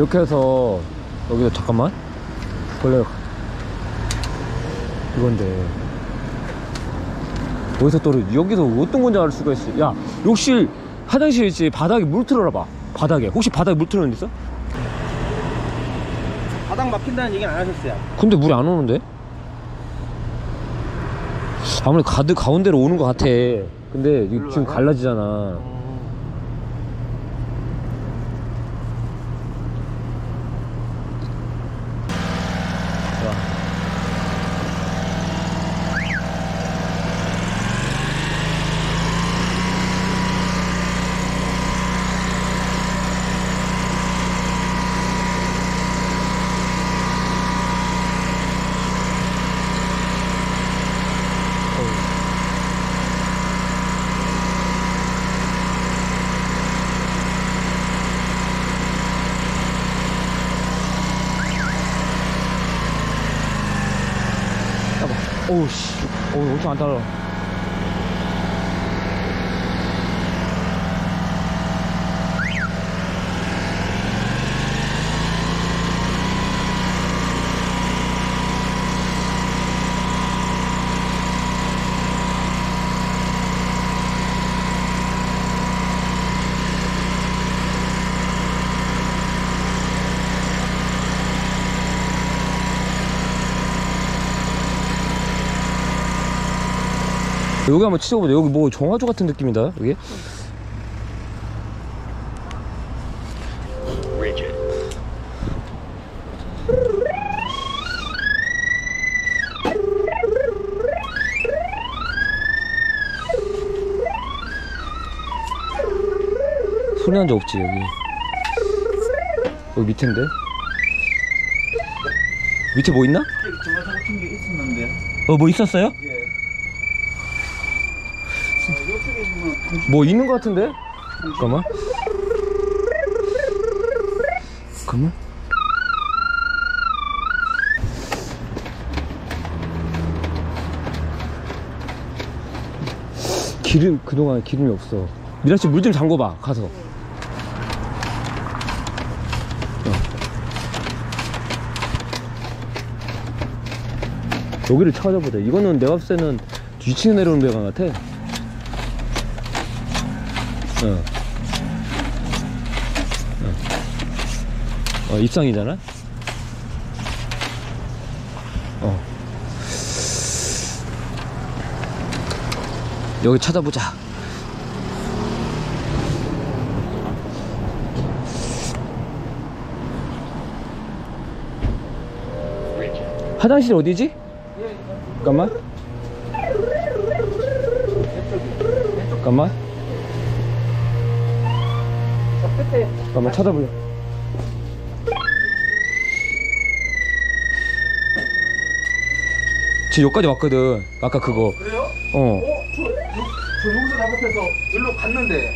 이렇게 해서 여기다 잠깐만 원래 이건데 여기서 또 여기서 어떤 건지 알 수가 있어 야 욕실 화장실 있지 바닥에 물 틀어라 바닥에 혹시 바닥에 물 틀어놓은 데 있어? 바닥 막힌다는 얘기는 안 하셨어요. 근데 물이 안 오는데? 아무래도 가드 가운데로 오는 것 같아. 근데 지금? 갈라지잖아. 오우 씨. 오 엄청 여기 한번 치워보자. 여기 뭐 정화조 같은 느낌이다. 여기. 소리 난 적 없지 여기. 여기 밑인데. 밑에 뭐 있나? 정말 같은 게 있었는데. 어 뭐 있었어요? 예. 뭐 있는 것 같은데? 잠깐만. 잠깐만. 기름 그동안 기름이 없어. 미라 씨 물 좀 잠궈봐 가서. 어. 여기를 찾아보자. 이거는 봤을 때는 2층에 내려오는 배관 같아. 어. 어. 어, 입상이잖아? 어. 여기 찾아보자. 화장실 어디지? 잠깐만. 잠깐만. 잠깐만 찾아보자. 지금 여기까지 왔거든. 아까 그거. 그래요? 어. 어? 저, 요- 저 여기서 작업해서 일로 갔는데.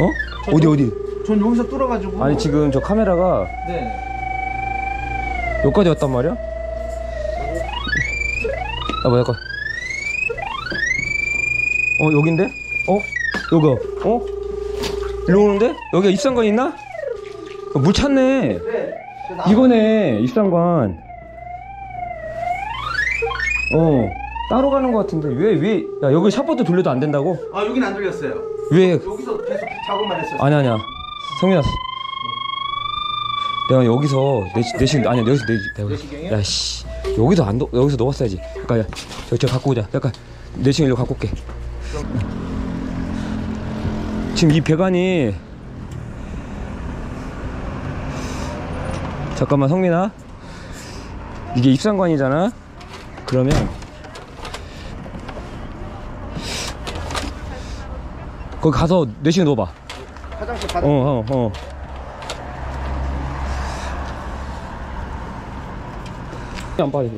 어? 어디 어디? 전 여기서 뚫어가지고. 아니 지금 저 카메라가 네. 여기까지 왔단 말이야? 아 뭐야, 잠깐. 어, 여긴데? 어? 요거, 어? 일로 오는데? 여기가 입상관 있나? 어, 물. 네. 저 나- 이거네, 입상관. 어, 따로 가는 것 같은데. 왜, 왜, 야, 여기 샷버도 돌려도 안 된다고? 아, 여긴 안 들렸어요. 왜? 여기서 계속 작업만 했어요. 아니, 아니야. 성민아. 내가 여기서 내 시, 내 시, 아니야, 여기서 내시, 내가. 내시경이요? 야, 씨. 여기서 안, 넣- 여기서 넣었어야지. 그니까, 야, 저, 저 갖고 오자. 약간, 내시경 일로 갖고 올게. 지금 이 배관이. 잠깐만, 성민아. 이게 입상관이잖아? 그러면. 거기 가서 내시경 넣어봐. 화장실 바닥. 어, 어, 어. 안 빠져.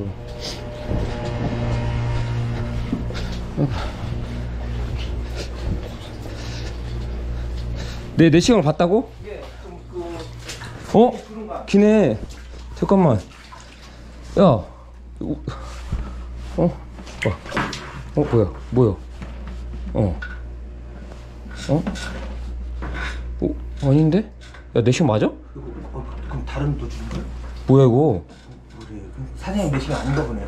내, 내 시간을 봤다고? 예, 좀 그, 어? 기네. 잠깐만. 야. 오- 어? 어? 어 뭐야 뭐야 어? 어? 어? 아닌데? 야 내시경 맞아? 어, 그럼 다른 도중인가요? 뭐야 이거. 사장님 내시가 아닌가 보네요.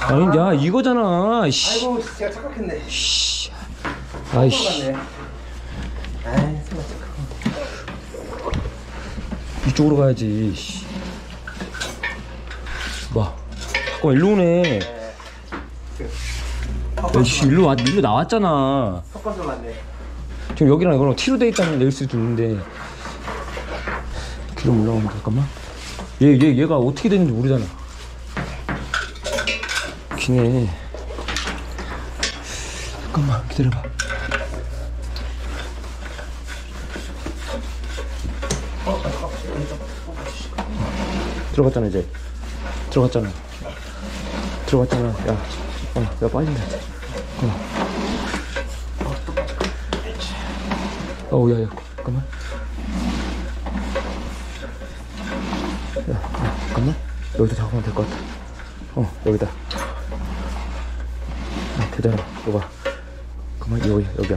아니 야 이거잖아 씨. 아이고 제가 착각했네. 씨. 아이씨 똑같네. 아이 생각 착각. 이쪽으로 가야지. 씨. 봐 잠깐 일로 오네. 야 씨 일로 와 일로 나왔잖아. 섞어서 맞네. 지금 여기랑 이거랑 T로 돼 있다면 낼 수도 있는데 기름 올라오면 잠깐만? 얘, 얘, 얘가 어떻게 되는지 모르잖아. 기네. 잠깐만 기다려봐 들어갔잖아 이제. 들어갔잖아. 들어갔잖아. 야, 어, 야 빠진다 어우 야야 잠깐만. 야, 야 잠깐만. 여기다 잡으면 될 것 같아. 어 여기다. 아 되잖아 이거 봐. 잠깐만 여기 여기야.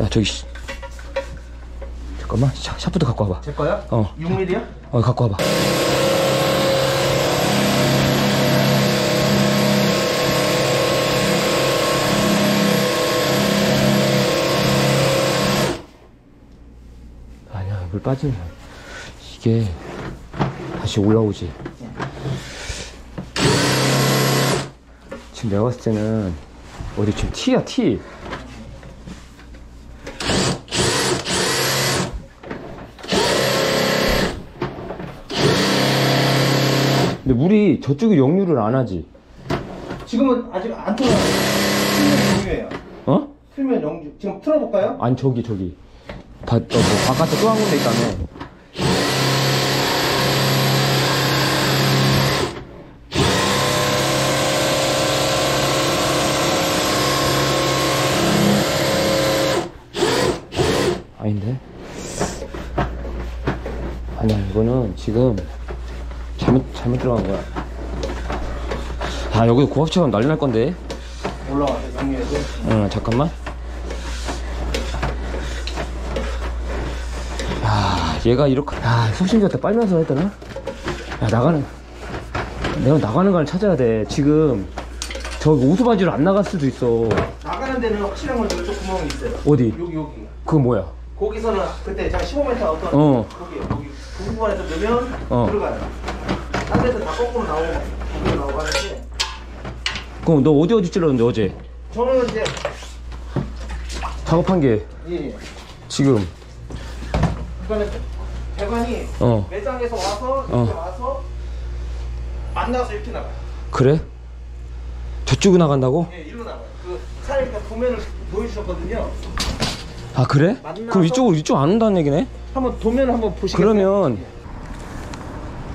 야 저기 씨. 잠깐만. 샤, 샤프트 갖고 와봐. 제 거요? 어. 6mm요? 어 갖고 와봐 아니야 물 빠지면 이게 다시 올라오지 지금 내가 봤을 때는 어디 지금 T야 T 근데 물이 저쪽에 역류를 안 하지 지금은 아직 안 틀어요. 틀면 영유예요. 어? 틀면 영유. 지금 틀어볼까요? 아니 저기 저기 바, 어, 뭐 바깥에 또 한 군데 있다며 아닌데 아니야 이거는 지금 잘못 잘못 들어간 거야 아 여기 고압처럼 난리 날 건데 올라와요. 영유에도. 응, 잠깐만. 얘가 이렇게, 야, 소심자한테 빨면서 했더나? 야, 나가는, 내가 나가는 걸 찾아야 돼. 지금, 저기 오토바지로 안 나갈 수도 있어. 나가는 데는 확실한 건 이쪽 구멍이 있어요. 어디? 여기 여기. 그거 뭐야? 거기서는 그때 제가 15m 어떤 어. 거기 여기 그 부분에서 넣으면 어. 들어가요. 딴 데서 다 거꾸로 나오고 거꾸로 나오고 하는데 그럼 너 어디 어디 찔렀는데, 어제? 저는 이제 작업한 게, 예, 지금, 그거는 배관이 어, 매장에서 와서 이렇게 어. 와서 만나서 이렇게 나가요. 그래? 저쪽으로 나간다고? 예, 이리로 나가요. 그그 도면을 보여주셨거든요. 아, 그래? 만나서- 그럼 이쪽으로, 이쪽 안 온다는 얘기네? 한번 도면 한번 보시겠어요? 그러면,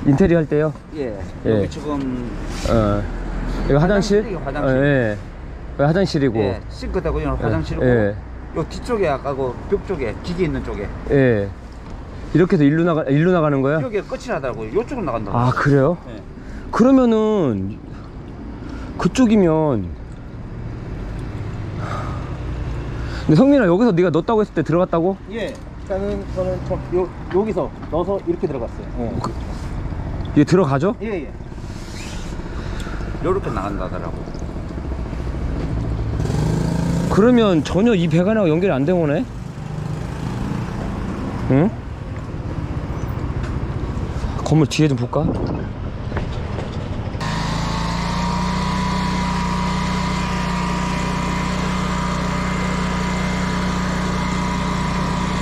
인테리어 할 때요? 예. 예. 여기 지금 어. 이거 화장실? 화장실이요, 화장실. 어, 예. 여기 화장실이고. 예, 싱크대고 이런 화장실이고 예. 요 뒤쪽에 아까고 벽 쪽에 기계 있는 쪽에 예. 이렇게 해서 일로 나가 일로 나가는 거야? 여기가 끝이 나더라고요. 요쪽으로 나간다고. 아 그래요? 예. 그러면은 그쪽이면 근데 성민아 여기서 네가 넣었다고 했을 때 들어갔다고? 예. 일단은 저는 저 요, 여기서 넣어서 이렇게 들어갔어요. 어. 얘 들어가죠? 예, 예. 요렇게 나간다더라고. 그러면 전혀 이 배관하고 연결이 안 된 거네? 응? 건물 뒤에 좀 볼까?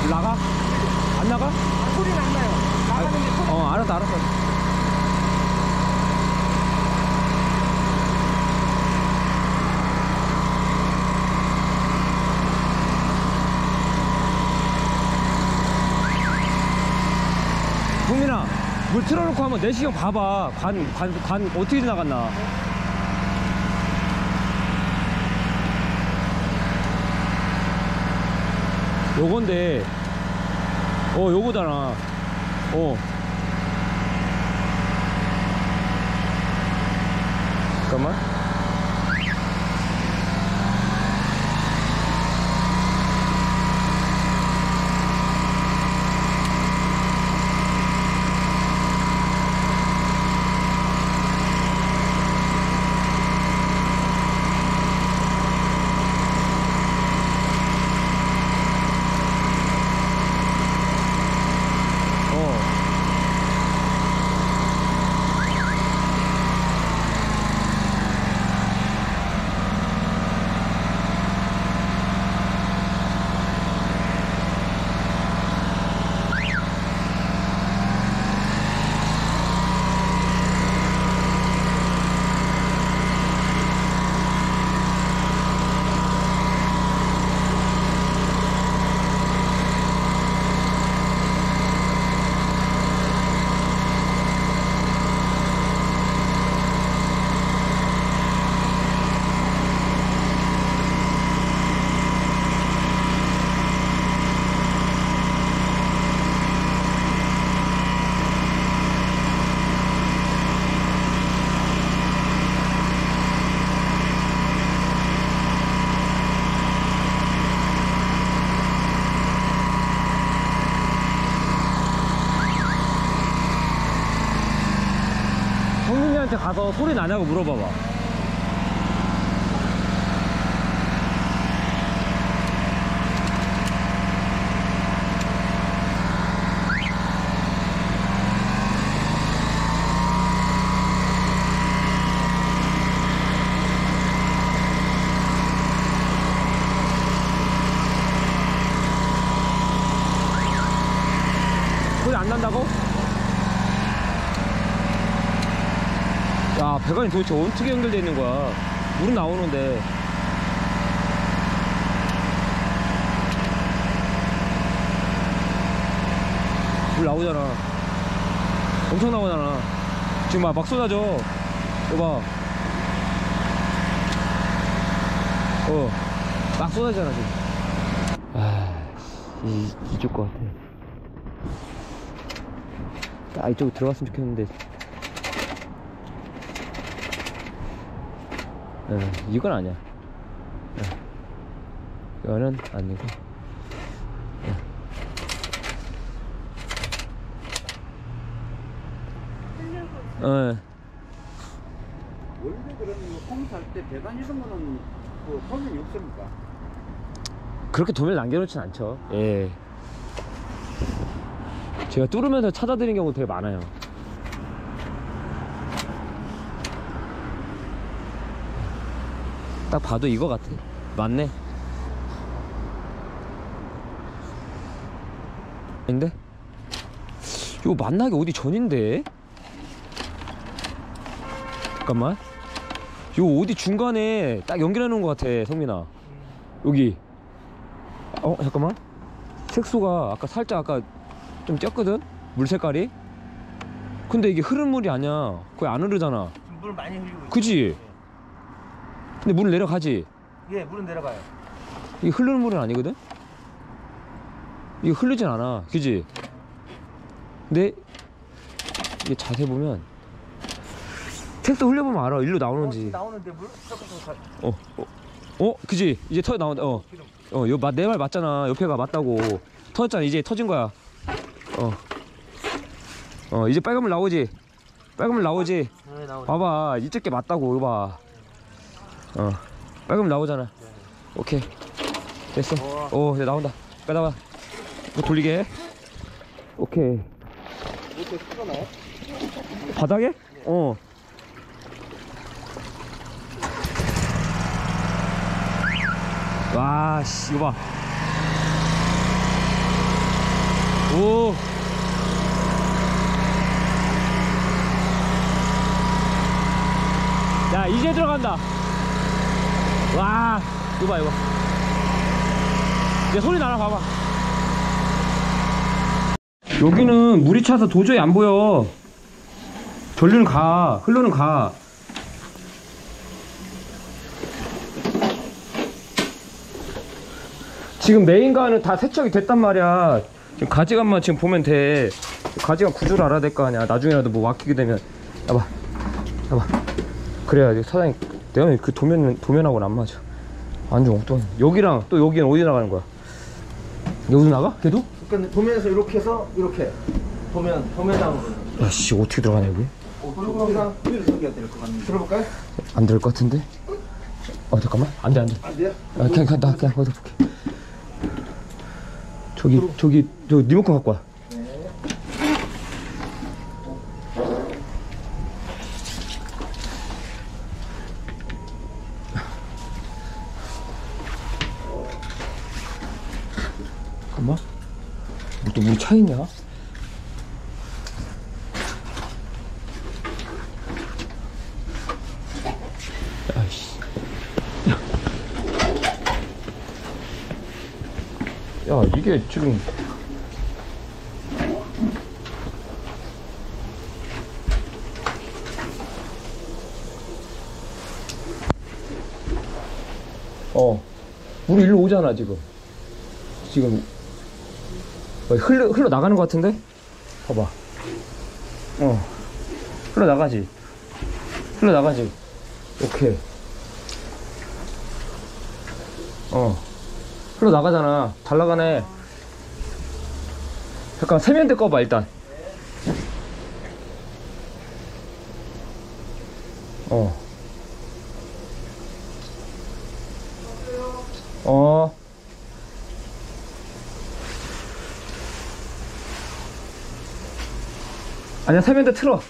나가? 안 나가? 소리는 안 나요. 나가는 게 소리. 어 알았어 알았어 국민아 물 틀어 놓고 한번 내시경 봐봐. 관, 관, 관 어떻게 나갔나. 요건데. 어 요거잖아. 어. 잠깐만 가서 소리 나냐고 물어봐봐. 소리 안 난다고? 야, 배관이 도대체 어떻게 연결되어 있는 거야? 물은 나오는데. 물 나오잖아. 엄청 나오잖아. 지금 막, 막 쏟아져. 이거 봐. 어. 막 쏟아지잖아, 지금. 아, 이, 이쪽 것 같아. 딱 이쪽으로 들어갔으면 좋겠는데. 예, 이건 아니야. 예. 이거는 아니고. 예. 예. 원래 그러면 홍수할 때 배관 이런 거는 그 소면이 없습니까? 그렇게 도면 남겨놓진 않죠. 예. 제가 뚫으면서 찾아드린 경우 되게 많아요. 딱 봐도 이거 같아. 맞네. 아닌데? 이거 만나기 어디 전인데? 잠깐만. 이거 어디 중간에 딱 연결해 놓은 것 같아, 성민아. 여기. 어 잠깐만 색소가 아까 살짝 아까 좀 쪘거든 물 색깔이 근데 이게 흐른 물이 아니야 거의 안 흐르잖아 물 많이 흘리고 있어요. 그지 근데 물 내려가지 예, 물은 내려가요. 이게 흐르는 물은 아니거든 이게 흐르진 않아 그지 근데 이게 자세히 보면 색소 흘려보면 알아 일로 나오는지 어, 나오는데 물 조금 더 가. 어, 어, 어, 그지? 이제 터 나온다. 어. 어, 내말 맞잖아. 옆에가 맞다고. 터졌잖아. 이제 터진 거야. 어, 어, 이제 빨간물 나오지. 빨간물 나오지. 네, 나오네. 봐봐, 이쪽 게 맞다고. 이거 봐. 어, 빨간물 나오잖아. 오케이, 됐어. 어, 이제 나온다. 빼다봐. 이거 돌리게. 오케이. 이렇게 풀어놔요? 바닥에? 어. 와, 씨, 이거 봐. 오. 야, 이제 들어간다. 와, 이거 봐, 이거. 이제 소리 나나 봐봐. 여기는 물이 차서 도저히 안 보여. 전류는 가, 흘러는 가. 지금 메인가는 다 세척이 됐단 말이야. 지금 가지간만 지금 보면 돼. 가지간 구조를 알아야 될 거 아니야. 나중에라도 뭐 막히게 되면. 봐봐. 봐봐. 그래야 지 사장님, 내가 그 도면, 도면하고는 안 맞아. 완전 엉뚱해. 여기랑 또 여기는 어디 나가는 거야? 여기도 나가? 걔도? 그러니까 도면에서 이렇게 해서 이렇게 도면 도면 나오는 거예요. 야, 씨, 어떻게 들어가냐, 여기? 그리고 항상 위로 서기가 될것 같은데. 들어볼까요? 안 될 것 같은데? 어, 잠깐만. 안 돼, 안 돼. 안 돼요? 아, 그냥, 그냥, 나 그냥 거기서 볼게. 저기, 저기, 저 리모컨 갖고 와. 또 우리 차 있냐? 아이씨. 야 이게 지금 어 우리 일로 오잖아 지금 지금 어, 흘러 흘러 나가는 것 같은데 봐봐 어 흘러 나가지 흘러 나가지 오케이 어 흘러 나가잖아. 잘 나가네. 잠깐 세면대 꺼봐 일단. 어. 어. 아니야, 세면대 틀어.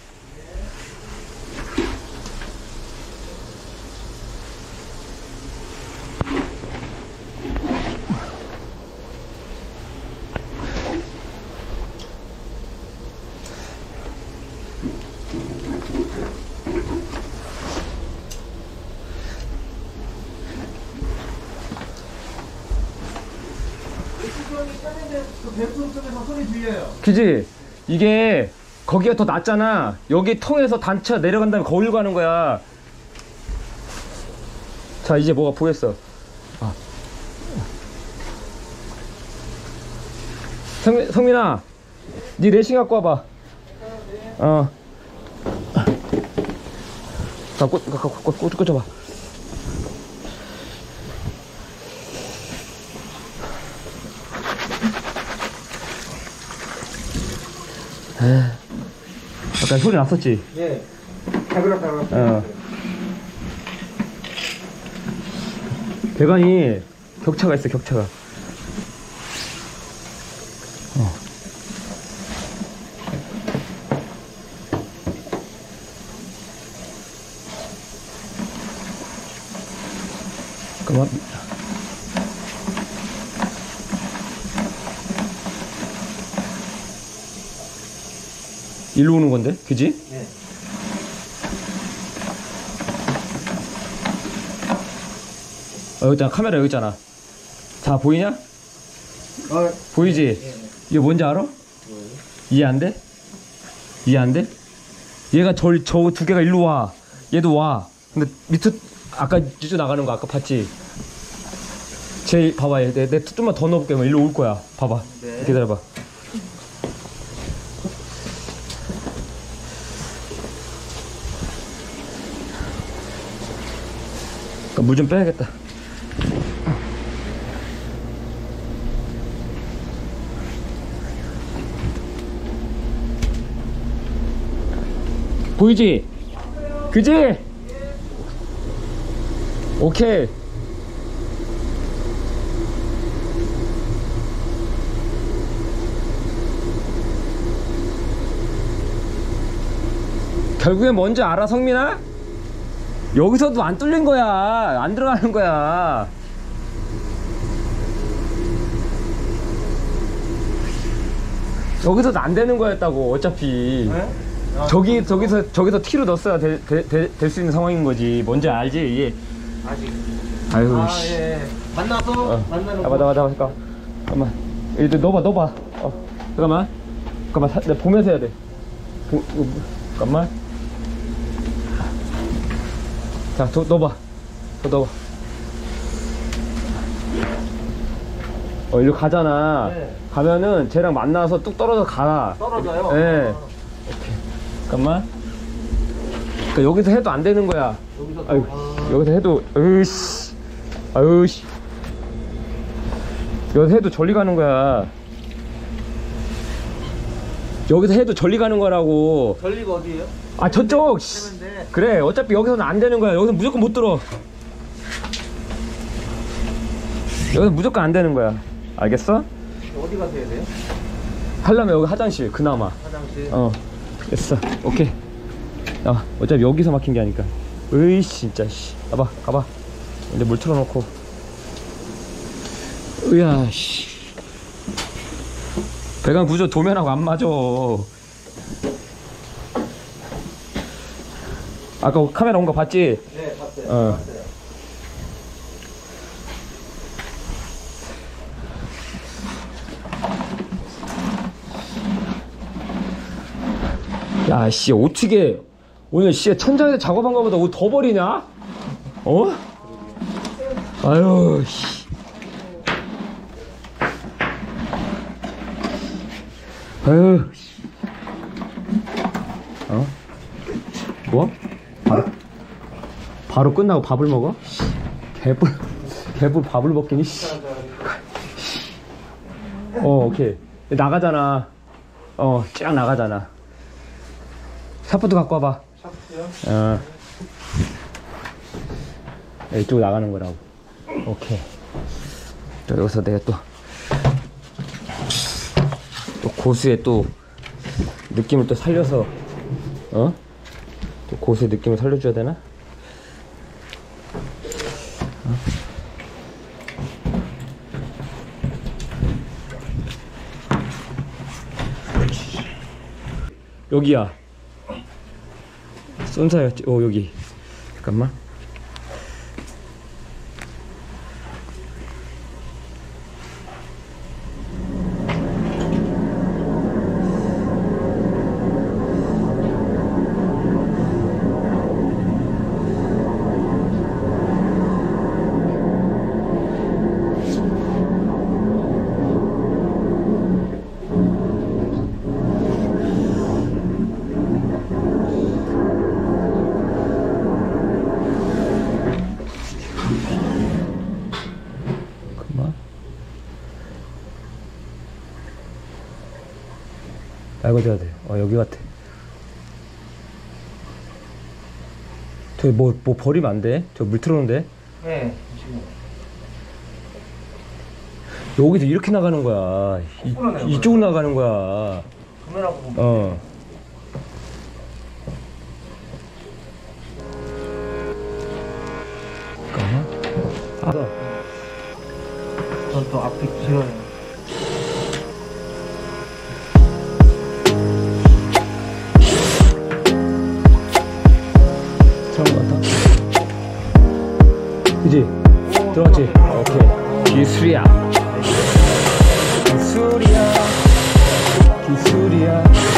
그지? 이게 거기가 더 낫잖아. 여기 통해서 단차 내려간 다음에 거울로 가는 거야. 자, 이제 뭐가 보였어. 아. 성민, 성민아, 네 레싱 갖고 와봐. 어. 자, 꽃, 꽃, 꽃, 꽃, 꽃 꽂아봐. 아 까 소리 났었지? 예. 다그락다그락. 어. 배관이 격차가 있어, 격차가. 어. 그만. 일로 오는 건데, 그지? 예. 어, 여기 있잖아. 카메라 여기 있잖아. 자, 보이냐? 어, 보이지? 예. 이게 뭔지 알아? 이해 안 돼? 이해 안 돼? 얘가 저, 저두 개가 일로 와. 얘도 와. 근데 밑에, 아까 이쪽 나가는 거 아까 봤지? 쟤, 봐봐. 얘, 내, 내 좀만 더 넣어볼게. 뭐 일로 올 거야. 봐봐. 네. 기다려봐. 물 좀 빼야겠다. 보이지? 그지? 오케이. 결국엔 뭔지 알아, 성민아? 여기서도 안 뚫린 거야. 안 들어가는 거야. 여기서도 안 되는 거였다고, 어차피. 네? 아, 저기 저기서 저기서 티로 넣었어야 될 수 있는 상황인 거지. 뭔지 알지? 이게. 아직. 아유 아, 씨. 예. 만나서 어. 만나는 잡아 잡아 잡아 잠깐. 잠깐만. 이제 넣어봐 넣어봐. 어. 잠깐만. 잠깐만. 사, 내가 보면서 해야 돼. 보, 어, 잠깐만. 자, 더 넣어봐. 더 넣어봐. 어, 일로 가잖아. 네. 가면은 쟤랑 만나서 뚝 떨어져 가. 떨어져요. 예. 잠깐만. 그러니까 여기서 해도 안 되는 거야. 여기서 아유, 아, 여기서 해도, 으이씨. 아유씨. 여기서 해도 저리 가는 거야. 여기서 해도 저리 가는 거라고. 전리가 어디예요? 아, 저쪽! 씨. 그래, 어차피 여기서는 안 되는 거야. 여기서 무조건 못 들어. 여기서 무조건 안 되는 거야. 알겠어? 어디 가서 해야 돼요? 하려면 여기 화장실, 그나마. 화장실. 어 됐어 오케이 야 어차피 여기서 막힌 게 아니까 으이 진짜 씨 가봐 가봐 근데 물 틀어놓고 으야 씨 배관 구조 도면하고 안 맞아 아까 카메라 온 거 봤지? 네, 봤어요. 어. 봤어요. 야, 씨, 어떻게 오늘 씨 천장에서 작업한 거보다 옷 더 버리냐? 어? 아유, 씨. 아유, 씨. 어? 뭐? 바로, 바로 끝나고 밥을 먹어? 씨, 개뿔, 개뿔 밥을 먹기니, 씨. 어, 오케이. 나가잖아. 어, 쫙 나가잖아. 샤프트 갖고 와봐. 샤프트요? 어. 이쪽으로 나가는 거라고. 오케이. 또 여기서 내가 또, 또 고수의 또 느낌을 또 살려서, 어? 또 고수의 느낌을 살려줘야 되나? 어? 여기야. 쏜사였지? 어, 여기. 잠깐만. 아, 이거 돼야 돼. 어, 여기 같아. 저기 뭐, 뭐 버리면 안 돼? 저 물 틀어놓은데? 네. 여기서 이렇게 나가는 거야. 이, 풀어내는 이쪽으로 나가는 거야. 카메라 보고. 어. 잠깐만. 아, 전또 앞에 길어요. 그지? 들어갔지? 오케이. 기술이야. 기술이야. 기술이야.